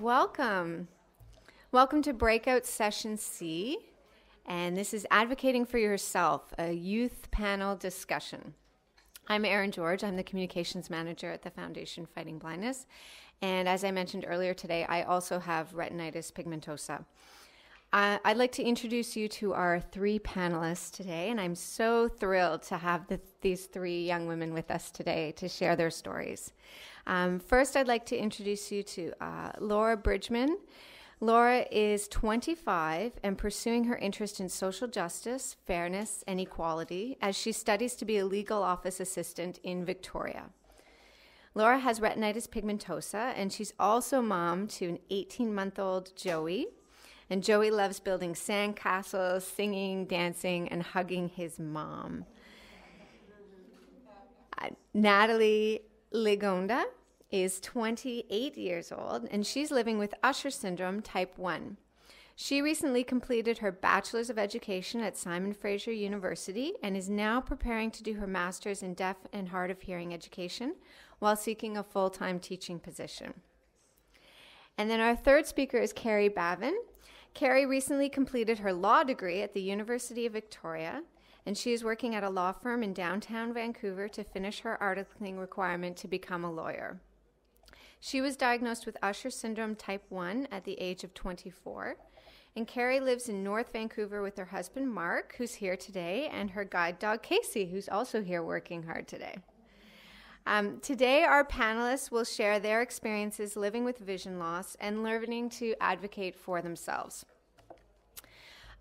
Welcome. Welcome to Breakout Session C. And this is Advocating for Yourself, a youth panel discussion. I'm Erin George. I'm the communications manager at the Foundation Fighting Blindness. And as I mentioned earlier today, I also have retinitis pigmentosa. I'd like to introduce you to our three panelists today, and I'm so thrilled to have the, these three young women with us today to share their stories. Um, first, I'd like to introduce you to uh, Laura Bridgman. Laura is 25 and pursuing her interest in social justice, fairness, and equality as she studies to be a legal office assistant in Victoria. Laura has retinitis pigmentosa, and she's also mom to an 18 month old Joey. And Joey loves building sandcastles, singing, dancing, and hugging his mom. Uh, Natalie Ligonda is 28 years old and she's living with Usher syndrome type 1. She recently completed her Bachelor's of Education at Simon Fraser University and is now preparing to do her Master's in Deaf and Hard of Hearing Education while seeking a full time teaching position. And then our third speaker is Carrie Bavin. Carrie recently completed her law degree at the University of Victoria and she is working at a law firm in downtown Vancouver to finish her articling requirement to become a lawyer. She was diagnosed with Usher syndrome type 1 at the age of 24. And Carrie lives in North Vancouver with her husband Mark, who's here today, and her guide dog Casey, who's also here working hard today. Um, today, our panelists will share their experiences living with vision loss and learning to advocate for themselves.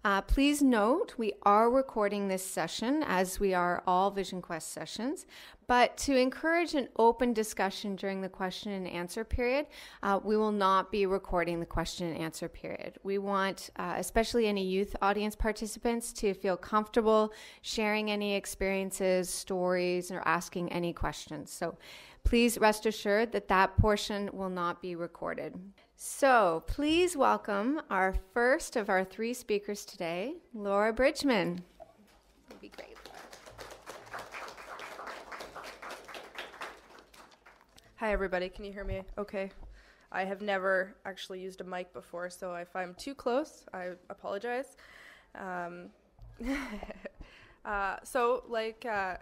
Uh, please note we are recording this session as we are all Vision Quest sessions, but to encourage an open discussion during the question and answer period, uh, we will not be recording the question and answer period. We want, uh, especially any youth audience participants, to feel comfortable sharing any experiences, stories, or asking any questions. So please rest assured that that portion will not be recorded. So please welcome our first of our three speakers today, Laura Bridgman. That'd be great. Hi, everybody. Can you hear me? Okay. I have never actually used a mic before, so if I'm too close, I apologize. Um, uh, so, like uh,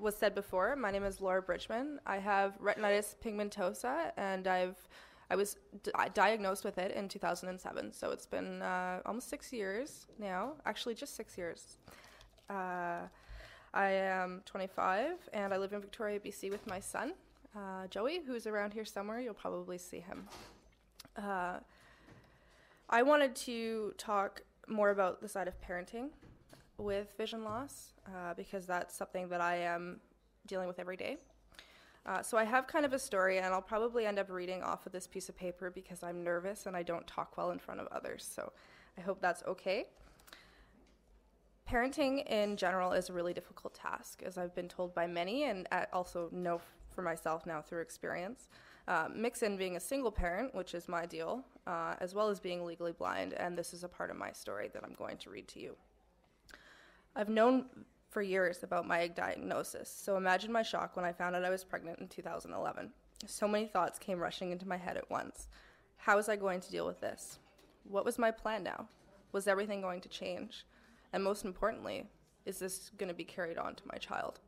was said before, my name is Laura Bridgman. I have retinitis pigmentosa, and I've I was diagnosed with it in 2007, so it's been uh, almost six years now. Actually, just six years. Uh, I am 25 and I live in Victoria, BC with my son, uh, Joey, who's around here somewhere. You'll probably see him. Uh, I wanted to talk more about the side of parenting with vision loss uh, because that's something that I am dealing with every day. Uh, so I have kind of a story, and I'll probably end up reading off of this piece of paper because I'm nervous and I don't talk well in front of others. So I hope that's okay. Parenting in general is a really difficult task, as I've been told by many, and also know for myself now through experience. Uh, mix in being a single parent, which is my deal, uh, as well as being legally blind, and this is a part of my story that I'm going to read to you. I've known for years about my diagnosis, so imagine my shock when I found out I was pregnant in 2011. So many thoughts came rushing into my head at once. How was I going to deal with this? What was my plan now? Was everything going to change? And most importantly, is this going to be carried on to my child?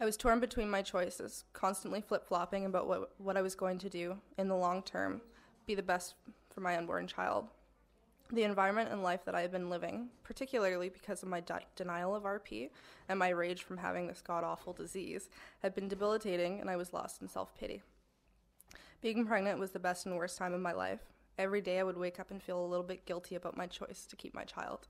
I was torn between my choices, constantly flip flopping about what, what I was going to do in the long term, be the best for my unborn child. The environment and life that I have been living, particularly because of my de- denial of RP and my rage from having this god awful disease, had been debilitating and I was lost in self pity. Being pregnant was the best and worst time of my life. Every day I would wake up and feel a little bit guilty about my choice to keep my child.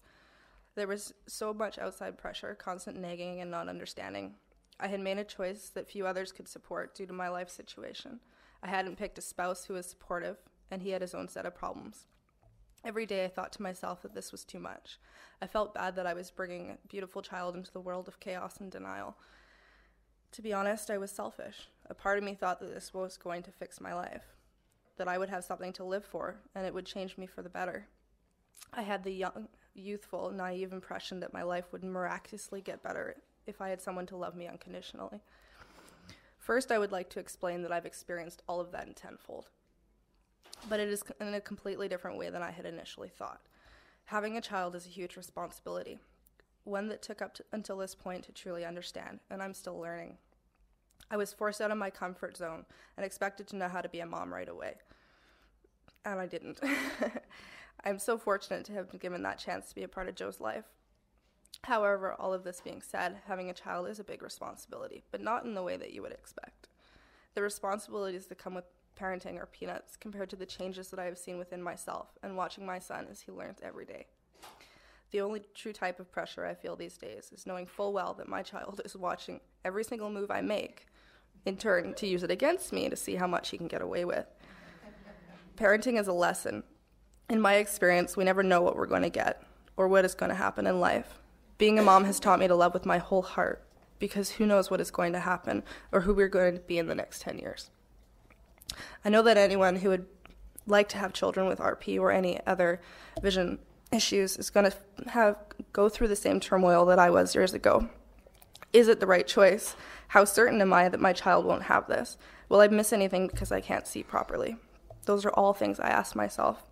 There was so much outside pressure, constant nagging, and not understanding. I had made a choice that few others could support due to my life situation. I hadn't picked a spouse who was supportive, and he had his own set of problems. Every day I thought to myself that this was too much. I felt bad that I was bringing a beautiful child into the world of chaos and denial. To be honest, I was selfish. A part of me thought that this was going to fix my life, that I would have something to live for, and it would change me for the better. I had the young, youthful, naive impression that my life would miraculously get better if I had someone to love me unconditionally. First, I would like to explain that I've experienced all of that in tenfold. But it is in a completely different way than I had initially thought. Having a child is a huge responsibility, one that took up to, until this point to truly understand, and I'm still learning. I was forced out of my comfort zone and expected to know how to be a mom right away. And I didn't. I'm so fortunate to have been given that chance to be a part of Joe's life. However, all of this being said, having a child is a big responsibility, but not in the way that you would expect. The responsibilities that come with parenting are peanuts compared to the changes that I have seen within myself and watching my son as he learns every day. The only true type of pressure I feel these days is knowing full well that my child is watching every single move I make, in turn, to use it against me to see how much he can get away with. Parenting is a lesson. In my experience, we never know what we're going to get or what is going to happen in life. Being a mom has taught me to love with my whole heart because who knows what is going to happen or who we're going to be in the next 10 years. I know that anyone who would like to have children with RP or any other vision issues is going to have go through the same turmoil that I was years ago. Is it the right choice? How certain am I that my child won't have this? Will I miss anything because I can't see properly? Those are all things I asked myself.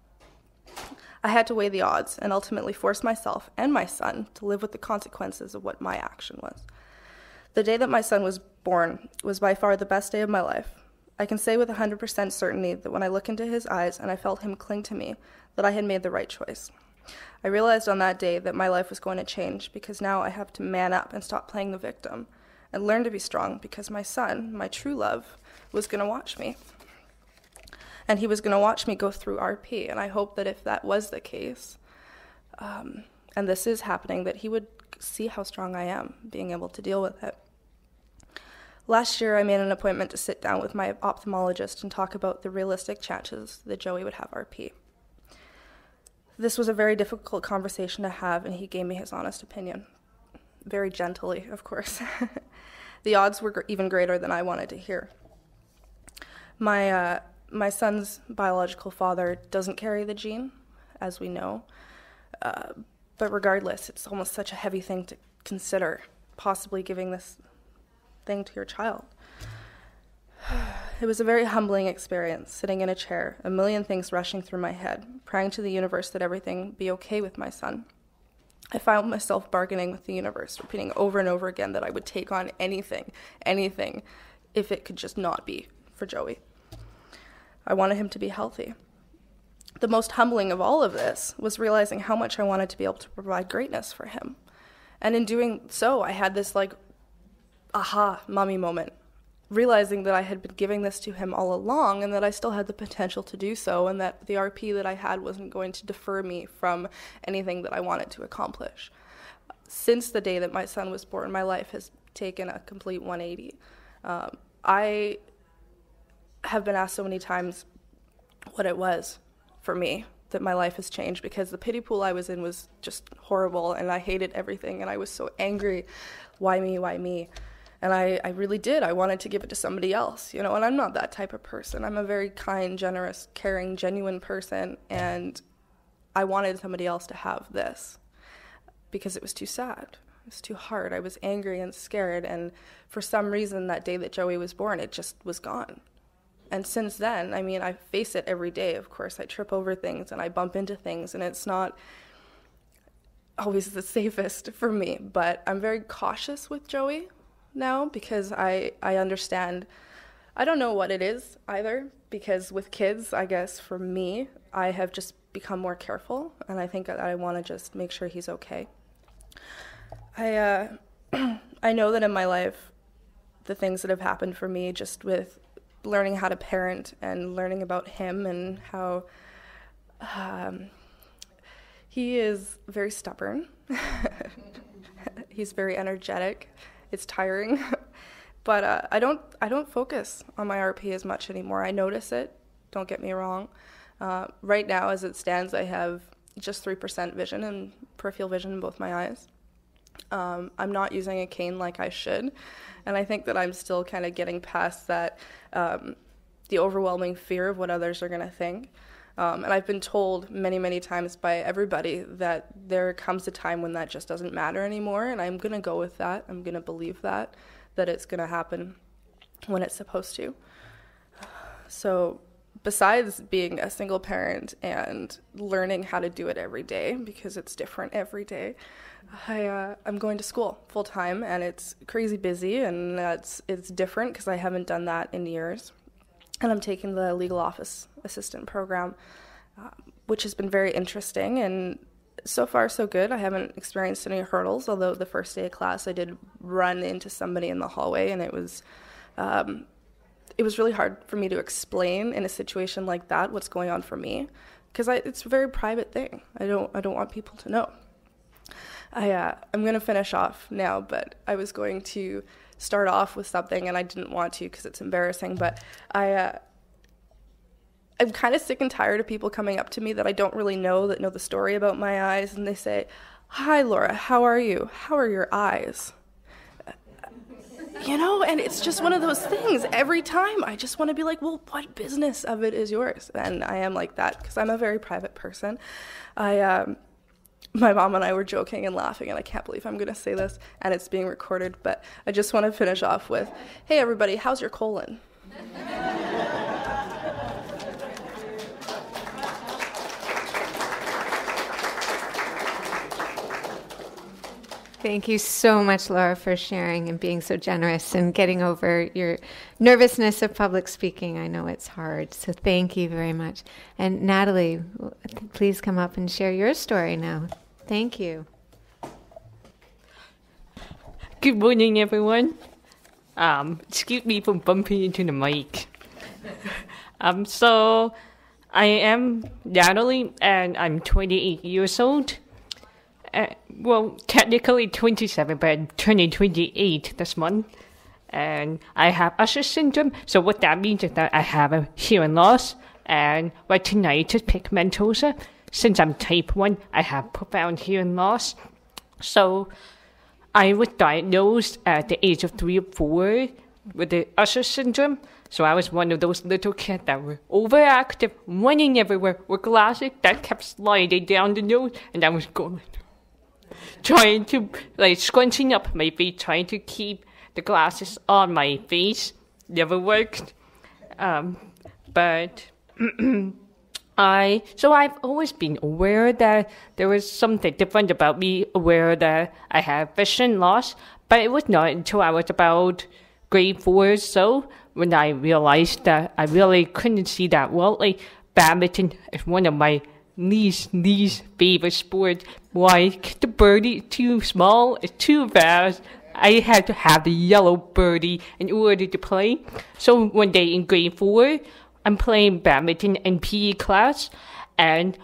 I had to weigh the odds and ultimately force myself and my son to live with the consequences of what my action was. The day that my son was born was by far the best day of my life. I can say with 100% certainty that when I looked into his eyes and I felt him cling to me, that I had made the right choice. I realized on that day that my life was going to change because now I have to man up and stop playing the victim and learn to be strong because my son, my true love, was going to watch me. And he was going to watch me go through RP. And I hope that if that was the case, um, and this is happening, that he would see how strong I am being able to deal with it. Last year, I made an appointment to sit down with my ophthalmologist and talk about the realistic chances that Joey would have RP. This was a very difficult conversation to have, and he gave me his honest opinion. Very gently, of course. the odds were even greater than I wanted to hear. My, uh, my son's biological father doesn't carry the gene, as we know, uh, but regardless, it's almost such a heavy thing to consider, possibly giving this thing to your child. It was a very humbling experience, sitting in a chair, a million things rushing through my head, praying to the universe that everything be okay with my son. I found myself bargaining with the universe, repeating over and over again that I would take on anything, anything, if it could just not be for Joey. I wanted him to be healthy. The most humbling of all of this was realizing how much I wanted to be able to provide greatness for him. And in doing so, I had this like aha mommy moment realizing that I had been giving this to him all along and that I still had the potential to do so, and that the RP that I had wasn't going to defer me from anything that I wanted to accomplish. Since the day that my son was born, my life has taken a complete 180. Um, I have been asked so many times what it was for me that my life has changed because the pity pool I was in was just horrible and I hated everything and I was so angry. Why me? Why me? And I, I really did. I wanted to give it to somebody else, you know, and I'm not that type of person. I'm a very kind, generous, caring, genuine person, and I wanted somebody else to have this because it was too sad. It was too hard. I was angry and scared, and for some reason, that day that Joey was born, it just was gone. And since then, I mean, I face it every day, of course. I trip over things and I bump into things, and it's not always the safest for me, but I'm very cautious with Joey now because I I understand. I don't know what it is either because with kids, I guess for me, I have just become more careful and I think that I want to just make sure he's okay. I uh, I know that in my life, the things that have happened for me, just with learning how to parent and learning about him and how um, he is very stubborn. he's very energetic it's tiring. but uh, I don't I don't focus on my RP as much anymore. I notice it. Don't get me wrong. Uh, right now, as it stands, I have just three percent vision and peripheral vision in both my eyes. Um, I'm not using a cane like I should, and I think that I'm still kind of getting past that um, the overwhelming fear of what others are going to think. Um, and I've been told many, many times by everybody that there comes a time when that just doesn't matter anymore. And I'm going to go with that. I'm going to believe that, that it's going to happen when it's supposed to. So besides being a single parent and learning how to do it every day because it's different every day, I uh, I'm going to school full time and it's crazy busy and that's it's different because I haven't done that in years, and I'm taking the legal office assistant program, uh, which has been very interesting and so far so good. I haven't experienced any hurdles. Although the first day of class I did run into somebody in the hallway and it was. Um, it was really hard for me to explain in a situation like that what's going on for me because it's a very private thing. I don't I don't want people to know. I uh, I'm to finish off now, but I was going to start off with something and I didn't want to because it's embarrassing. But I uh, I'm kind of sick and tired of people coming up to me that I don't really know that know the story about my eyes, and they say, "Hi, Laura, how are you? How are your eyes?" You know, and it's just one of those things. Every time I just want to be like, well, what business of it is yours? And I am like that because I'm a very private person. I um, my mom and I were joking and laughing, and I can't believe I'm going to say this, and it's being recorded, but I just want to finish off with Hey, everybody, how's your colon? Thank you so much, Laura, for sharing and being so generous and getting over your nervousness of public speaking. I know it's hard, so thank you very much. And Natalie, please come up and share your story now. Thank you. Good morning, everyone. Um, excuse me for bumping into the mic. um, so, I am Natalie, and I'm 28 years old. Uh, well, technically 27, but I'm turning 28 this month. And I have Usher syndrome, so what that means is that I have a hearing loss, and retinitis pigmentosa, since I'm type 1, I have profound hearing loss. So I was diagnosed at the age of 3 or 4 with the Usher syndrome. So I was one of those little kids that were overactive, running everywhere with glasses that kept sliding down the nose, and I was going, trying to, like, scrunching up my face, trying to keep the glasses on my face. Never worked. Um, but I so I've always been aware that there was something different about me, aware that I have vision loss, but it was not until I was about grade four or so when I realized that I really couldn't see that well. Like badminton is one of my least least favorite sports. Why? The birdie is too small, it's too fast. I had to have the yellow birdie in order to play. So one day in grade four, I'm playing badminton in PE class, and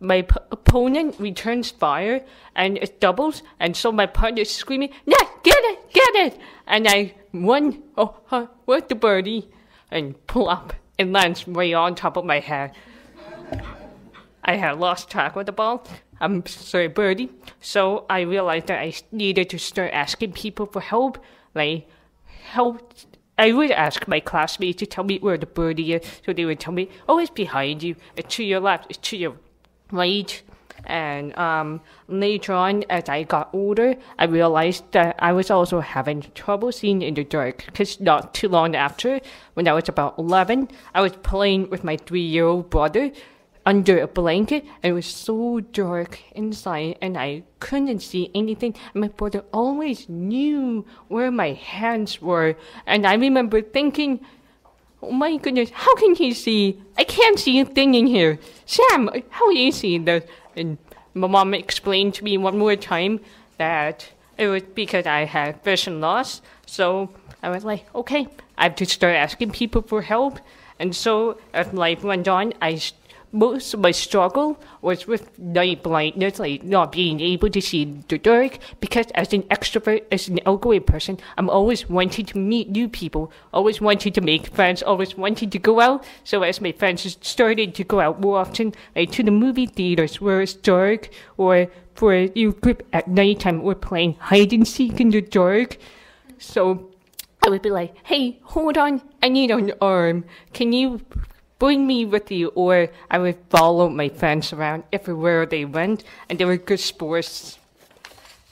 my p- opponent returns fire, and it doubles, and so my partner is screaming, "Yeah, get it, get it!" And I run, oh, huh, with the birdie, and pull up, and lands right on top of my head. I had lost track of the ball. I'm sorry, birdie. So I realized that I needed to start asking people for help, like help I would ask my classmates to tell me where the birdie is, so they would tell me, "Oh, it's behind you. It's to your left. It's to your right." And um, later on, as I got older, I realized that I was also having trouble seeing in the dark. Because not too long after, when I was about 11, I was playing with my three year old brother under a blanket it was so dark inside and I couldn't see anything. My brother always knew where my hands were. And I remember thinking, oh my goodness, how can he see? I can't see a thing in here. Sam, how are you seeing this? And my mom explained to me one more time that it was because I had vision loss. So I was like, okay, I have to start asking people for help. And so as life went on, I most of my struggle was with night blindness, like not being able to see the dark. Because as an extrovert, as an outgoing person, I'm always wanting to meet new people, always wanting to make friends, always wanting to go out. So as my friends started to go out more often, like to the movie theaters where it's dark, or for a new group at nighttime, we're playing hide and seek in the dark. So I would be like, hey, hold on, I need an arm. Can you bring me with you, or I would follow my friends around everywhere they went, and they were good sports.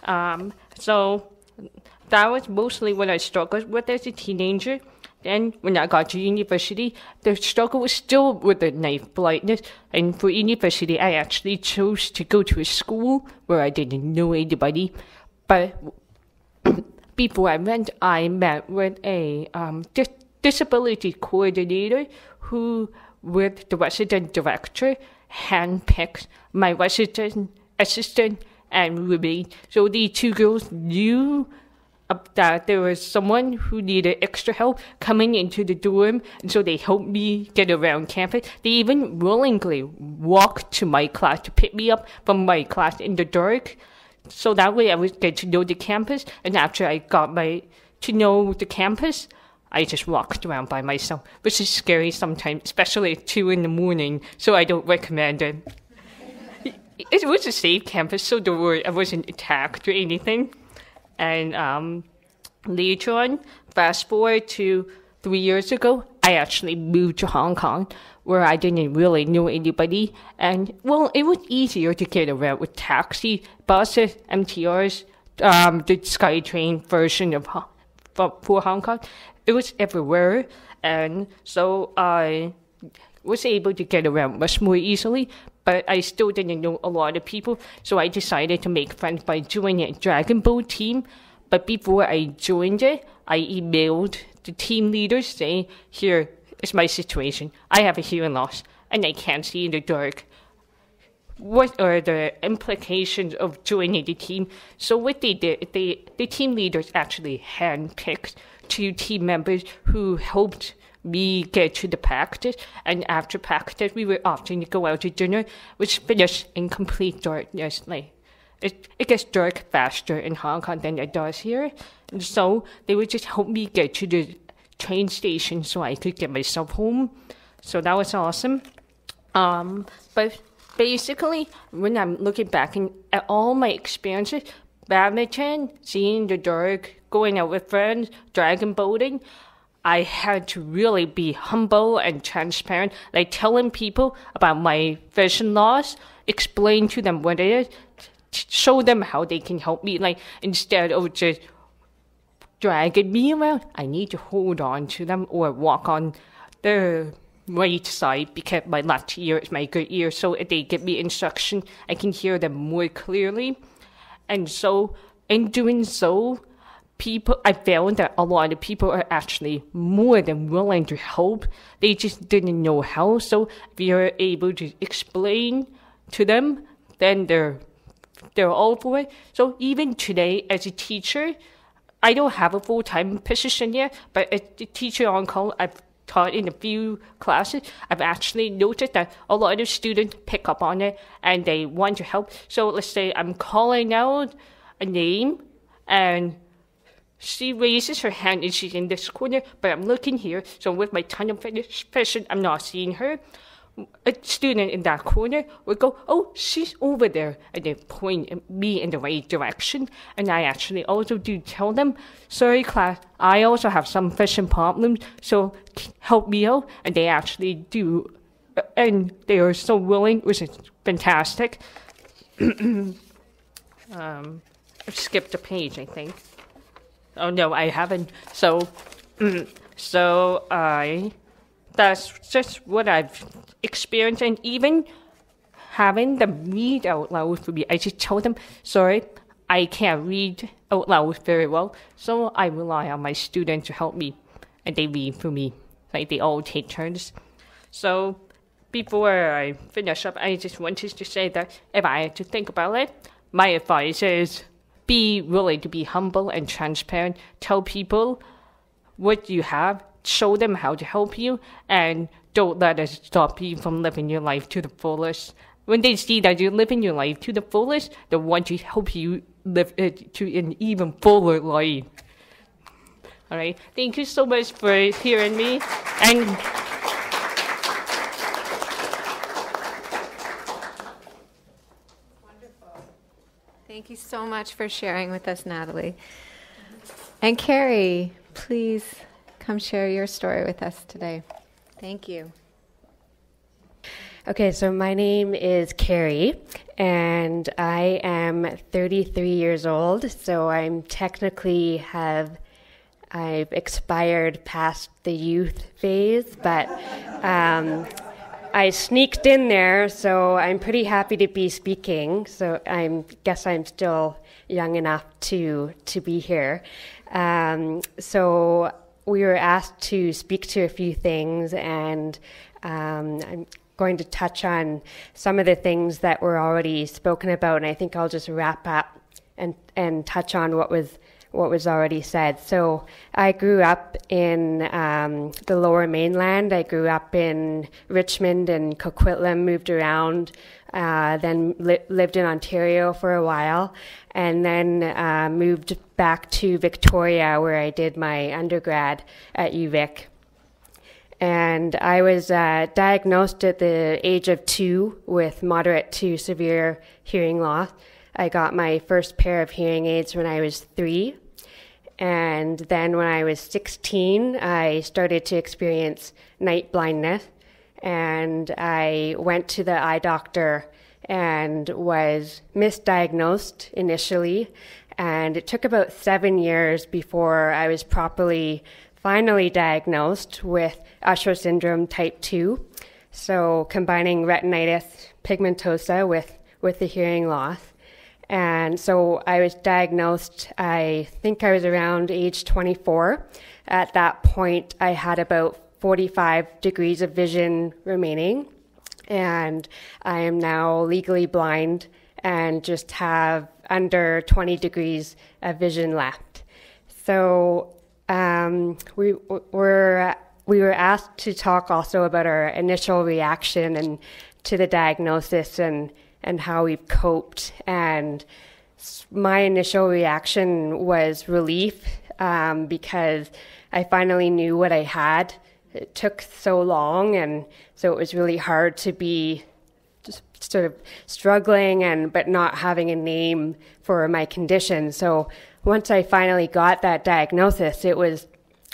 Um, so that was mostly what I struggled with as a teenager. Then, when I got to university, the struggle was still with the night blindness. And for university, I actually chose to go to a school where I didn't know anybody. But before I went, I met with a um, disability coordinator who, with the resident director, handpicked my resident assistant and roommate. So the two girls knew that there was someone who needed extra help coming into the dorm, and so they helped me get around campus. They even willingly walked to my class to pick me up from my class in the dark, so that way I would get to know the campus. And after I got my to know the campus, I just walked around by myself, which is scary sometimes, especially at two in the morning. So I don't recommend it. it was a safe campus, so don't worry, I wasn't attacked or anything. And um, later on, fast forward to three years ago, I actually moved to Hong Kong, where I didn't really know anybody. And well, it was easier to get around with taxi, buses, MTRs, um, the SkyTrain version of for Hong Kong. It was everywhere, and so I was able to get around much more easily but I still didn't know a lot of people, so I decided to make friends by joining a dragon boat team. But before I joined it, I emailed the team leaders saying, Here is my situation. I have a hearing loss and I can't see in the dark. What are the implications of joining the team? So what they did, they the team leaders actually handpicked two team members who helped me get to the practice, and after practice, we would often to go out to dinner, which finished in complete darkness. Like, it, it gets dark faster in Hong Kong than it does here. And so they would just help me get to the train station so I could get myself home. So that was awesome. Um, but basically, when I'm looking back in, at all my experiences, badminton, seeing the dark, going out with friends, dragon boating, I had to really be humble and transparent, like telling people about my vision loss, explain to them what it is, show them how they can help me. Like instead of just dragging me around, I need to hold on to them or walk on the right side because my left ear is my good ear. So if they give me instruction, I can hear them more clearly. And so in doing so, people I found that a lot of people are actually more than willing to help. They just didn't know how. So if you're able to explain to them, then they're they're all for it. So even today as a teacher, I don't have a full time position yet, but as a teacher on call I've taught in a few classes, I've actually noticed that a lot of students pick up on it and they want to help. So let's say I'm calling out a name and she raises her hand and she's in this corner, but I'm looking here, so with my tunnel vision, I'm not seeing her. A student in that corner would go, Oh, she's over there, and they point me in the right direction. And I actually also do tell them, Sorry, class, I also have some vision problems, so help me out. And they actually do, and they are so willing, which is fantastic. um, I've skipped a page, I think. Oh no, I haven't. So, so I, that's just what I've experienced, and even having them read out loud for me, I just told them, sorry, I can't read out loud very well, so I rely on my students to help me, and they read for me, like they all take turns. So, before I finish up, I just wanted to say that if I had to think about it, my advice is be willing to be humble and transparent. Tell people what you have, show them how to help you, and don't let it stop you from living your life to the fullest. When they see that you're living your life to the fullest, they want to help you live it to an even fuller life. All right. Thank you so much for hearing me. And Thank you so much for sharing with us, Natalie. And Carrie, please come share your story with us today. Thank you. Okay, so my name is Carrie, and I am 33 years old. So I'm technically have I've expired past the youth phase, but um, I sneaked in there, so I'm pretty happy to be speaking. So I guess I'm still young enough to to be here. Um, so we were asked to speak to a few things, and um, I'm going to touch on some of the things that were already spoken about, and I think I'll just wrap up and and touch on what was what was already said. So I grew up in um, the Lower Mainland. I grew up in Richmond and Coquitlam. Moved around, uh, then li- lived in Ontario for a while, and then uh, moved back to Victoria, where I did my undergrad at UVic. And I was uh, diagnosed at the age of two with moderate to severe hearing loss. I got my first pair of hearing aids when I was three. And then when I was 16, I started to experience night blindness. And I went to the eye doctor and was misdiagnosed initially. And it took about seven years before I was properly finally diagnosed with Usher syndrome type 2. So combining retinitis pigmentosa with, with the hearing loss. And so I was diagnosed, I think I was around age 24. At that point, I had about 45 degrees of vision remaining. And I am now legally blind and just have under 20 degrees of vision left. So um, we were we were asked to talk also about our initial reaction and to the diagnosis and and how we've coped. And my initial reaction was relief um, because I finally knew what I had. It took so long, and so it was really hard to be sort of struggling and but not having a name for my condition. So once I finally got that diagnosis, it was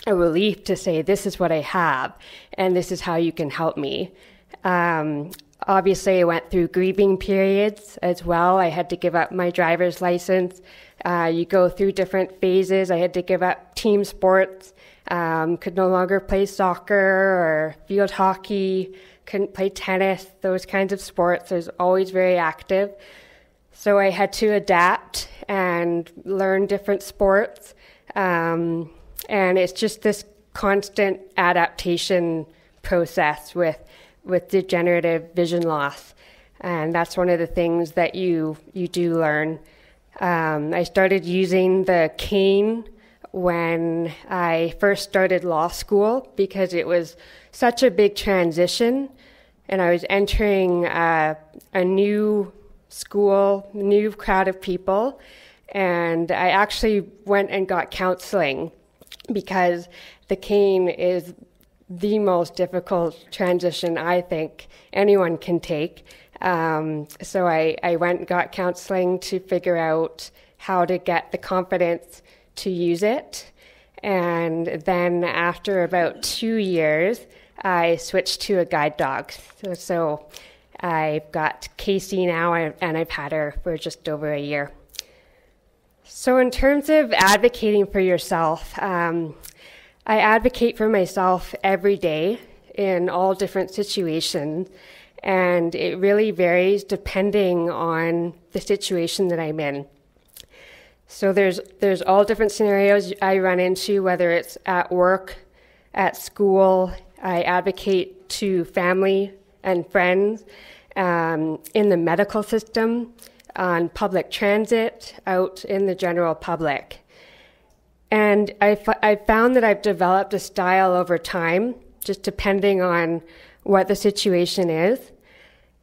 a relief to say, "This is what I have, and this is how you can help me." Um, Obviously, I went through grieving periods as well. I had to give up my driver's license. Uh, you go through different phases. I had to give up team sports, um, could no longer play soccer or field hockey, couldn't play tennis, those kinds of sports. I was always very active. So I had to adapt and learn different sports. Um, and it's just this constant adaptation process with with degenerative vision loss. And that's one of the things that you, you do learn. Um, I started using the cane when I first started law school because it was such a big transition. And I was entering uh, a new school, new crowd of people. And I actually went and got counseling because the cane is the most difficult transition I think anyone can take. Um, so I, I went and got counseling to figure out how to get the confidence to use it. And then after about two years, I switched to a guide dog. So, so I've got Casey now, and I've had her for just over a year. So, in terms of advocating for yourself, um, I advocate for myself every day in all different situations, and it really varies depending on the situation that I'm in. So there's there's all different scenarios I run into, whether it's at work, at school. I advocate to family and friends, um, in the medical system, on public transit, out in the general public. And I, f- I found that I've developed a style over time, just depending on what the situation is.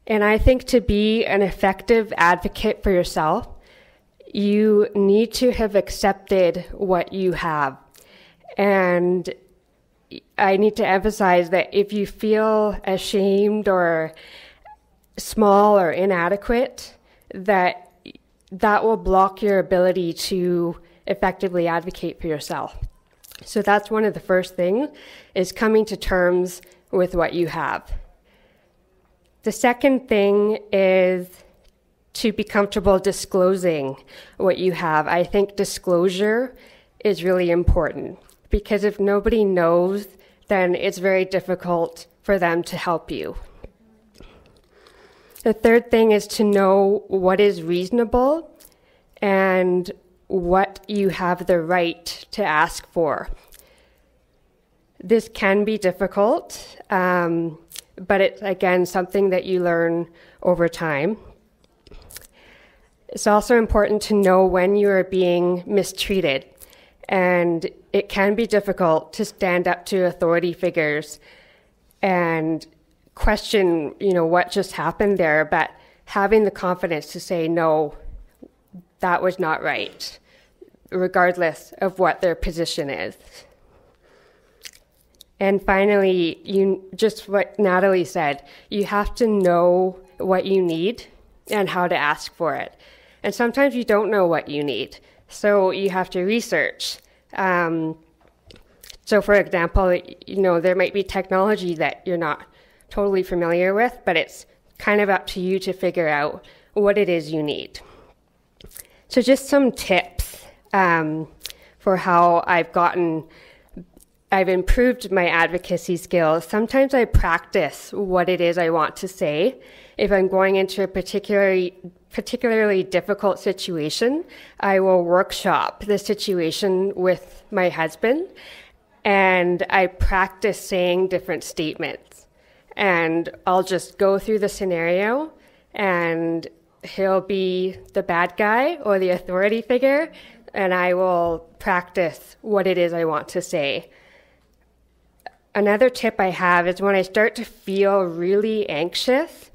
And I think to be an effective advocate for yourself, you need to have accepted what you have. And I need to emphasize that if you feel ashamed or small or inadequate, that that will block your ability to effectively advocate for yourself. So that's one of the first things is coming to terms with what you have. The second thing is to be comfortable disclosing what you have. I think disclosure is really important because if nobody knows, then it's very difficult for them to help you. The third thing is to know what is reasonable and what you have the right to ask for. This can be difficult, um, but it's again something that you learn over time. It's also important to know when you are being mistreated, and it can be difficult to stand up to authority figures and question, you know, what just happened there, but having the confidence to say, no, that was not right, regardless of what their position is. And finally, you just what Natalie said, you have to know what you need and how to ask for it. And sometimes you don't know what you need, so you have to research. Um, so, for example, you know, there might be technology that you're not totally familiar with, but it's kind of up to you to figure out what it is you need. So, just some tips um, for how I've gotten, I've improved my advocacy skills. Sometimes I practice what it is I want to say. If I'm going into a particularly particularly difficult situation, I will workshop the situation with my husband and I practice saying different statements. And I'll just go through the scenario and he'll be the bad guy or the authority figure, and I will practice what it is I want to say. Another tip I have is when I start to feel really anxious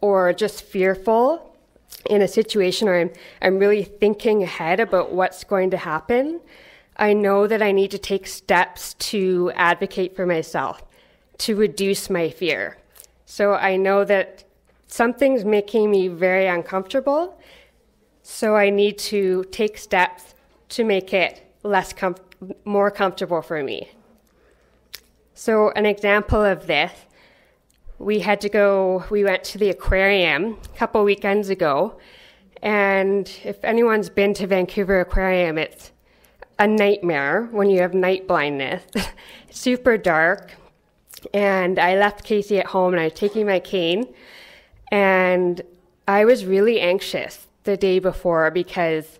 or just fearful in a situation or I'm, I'm really thinking ahead about what's going to happen, I know that I need to take steps to advocate for myself, to reduce my fear. So I know that something's making me very uncomfortable. So I need to take steps to make it less com- more comfortable for me. So an example of this, we had to go. We went to the aquarium a couple weekends ago, and if anyone's been to Vancouver Aquarium, it's a nightmare when you have night blindness. Super dark. And I left Casey at home and I was taking my cane and I was really anxious the day before because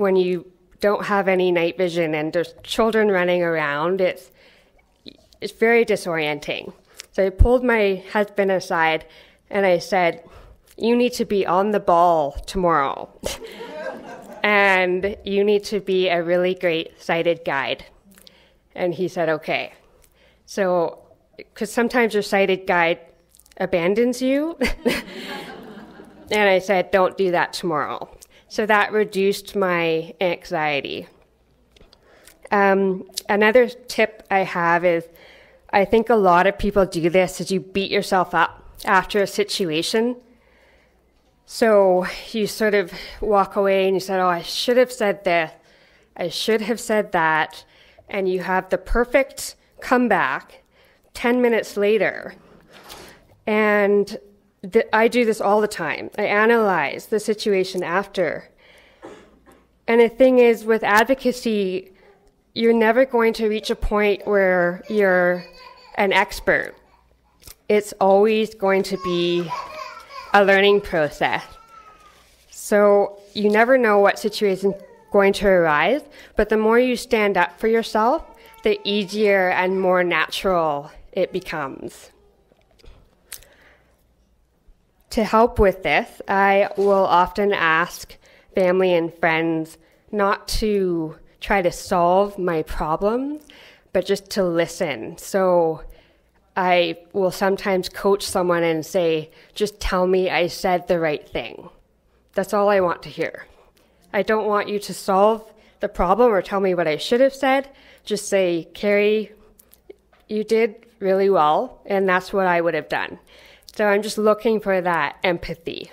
when you don't have any night vision and there's children running around, it's it's very disorienting. So I pulled my husband aside and I said, "You need to be on the ball tomorrow." and you need to be a really great sighted guide. And he said, "Okay." So because sometimes your sighted guide abandons you. and I said, don't do that tomorrow. So that reduced my anxiety. Um, another tip I have is I think a lot of people do this is you beat yourself up after a situation. So you sort of walk away and you said, Oh, I should have said this. I should have said that. And you have the perfect comeback 10 minutes later and th- I do this all the time. I analyze the situation after. And the thing is, with advocacy, you're never going to reach a point where you're an expert. It's always going to be a learning process. So you never know what situation going to arise, but the more you stand up for yourself, the easier and more natural it becomes. To help with this, I will often ask family and friends not to try to solve my problems, but just to listen. So I will sometimes coach someone and say, just tell me I said the right thing. That's all I want to hear. I don't want you to solve the problem or tell me what I should have said. Just say, Carrie, you did really well, and that's what I would have done. So I'm just looking for that empathy.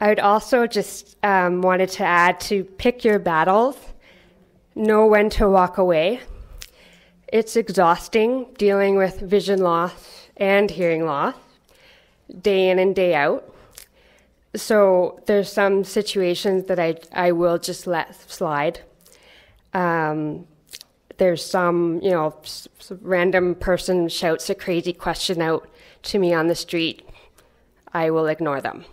I would also just um, wanted to add to pick your battles, know when to walk away. It's exhausting dealing with vision loss and hearing loss day in and day out. So there's some situations that I, I will just let slide. Um, there's some, you know, s- s- random person shouts a crazy question out to me on the street, I will ignore them.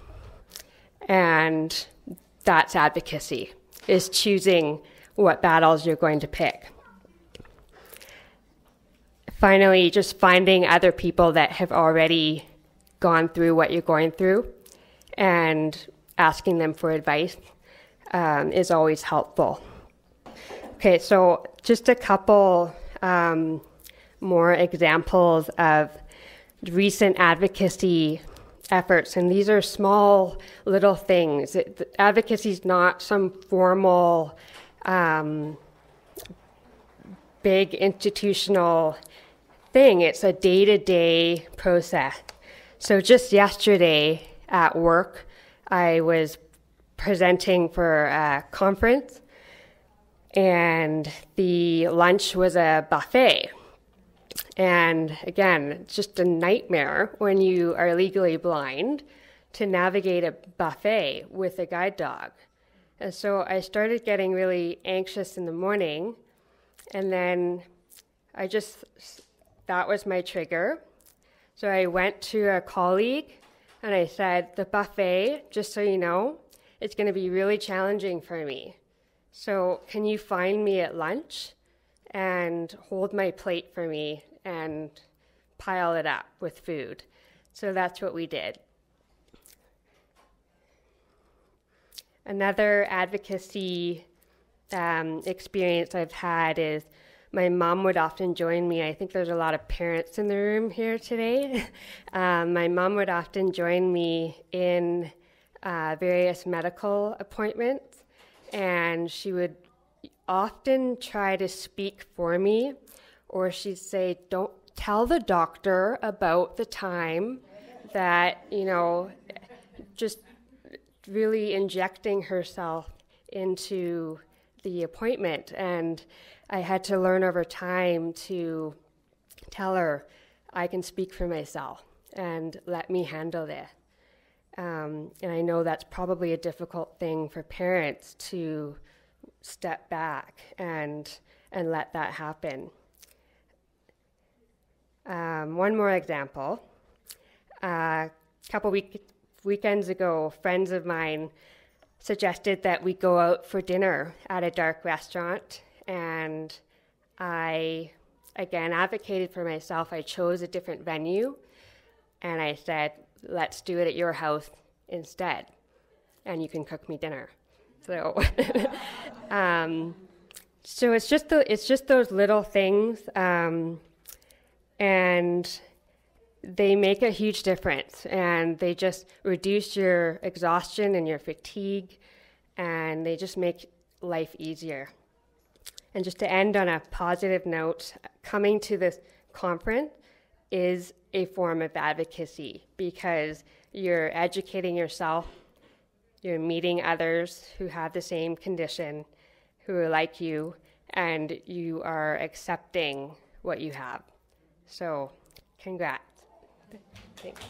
And that's advocacy, is choosing what battles you're going to pick. Finally, just finding other people that have already gone through what you're going through and asking them for advice um, is always helpful. Okay, so just a couple um, more examples of recent advocacy efforts, and these are small little things. Advocacy is not some formal, um, big institutional thing, it's a day to day process. So just yesterday at work, I was presenting for a conference, and the lunch was a buffet. And again, just a nightmare when you are legally blind to navigate a buffet with a guide dog. And so I started getting really anxious in the morning, and then I just, that was my trigger. So I went to a colleague and I said, The buffet, just so you know, it's going to be really challenging for me. So can you find me at lunch and hold my plate for me and pile it up with food? So that's what we did. Another advocacy um, experience I've had is my mom would often join me. I think there's a lot of parents in the room here today. um, my mom would often join me in uh, various medical appointments, and she would often try to speak for me, or she'd say, Don't tell the doctor about the time that, you know, just really injecting herself into the appointment. And I had to learn over time to tell her, I can speak for myself and let me handle this. Um, and I know that's probably a difficult thing for parents to step back and and let that happen. Um, one more example. A uh, couple week, weekends ago, friends of mine suggested that we go out for dinner at a dark restaurant, and I again advocated for myself. I chose a different venue, and I said, "Let's do it at your house instead, and you can cook me dinner." So, um, so it's just the, it's just those little things, um, and they make a huge difference, and they just reduce your exhaustion and your fatigue, and they just make life easier. And just to end on a positive note, coming to this conference is a form of advocacy because you're educating yourself you're meeting others who have the same condition, who are like you, and you are accepting what you have. So, congrats. Thanks.